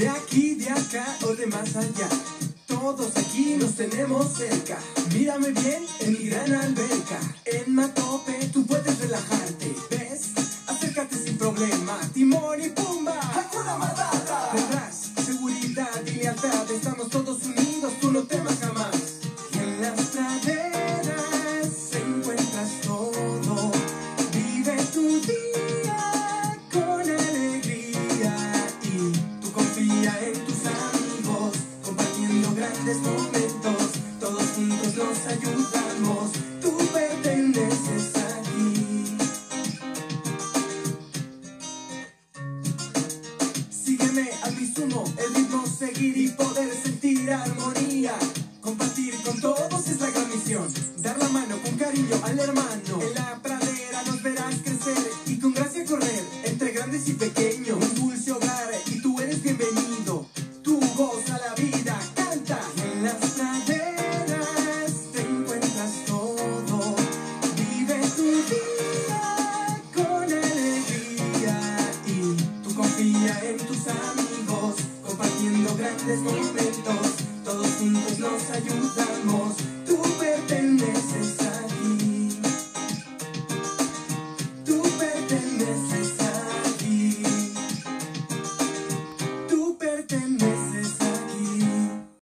de aquí, de acá o de más allá. Todos aquí nos tenemos cerca. Mírame bien en mi gran alberca. En Matope tú puedes relajarte. ¿Ves? Acércate sin problema. Timón y Pumba. ¡Hakuna Matata! Tendrás seguridad y lealtad. Estamos en tus amigos, compartiendo grandes momentos. Todos juntos nos ayudamos. Tú perteneces aquí. Sígueme al mi sumo, el ritmo seguir y poder sentir armonía. Compartir con todos es la gran misión. Dar la mano con cariño al hermano. En la pradera nos verás crecer y con gracia correr entre grandes y pequeños. this